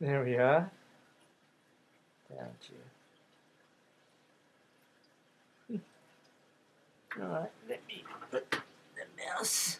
There we are. Down to you. Alright, let me put the mouse